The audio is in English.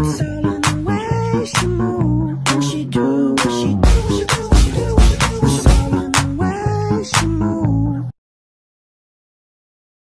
She do what she do, she do what she do, she do, she do, she do.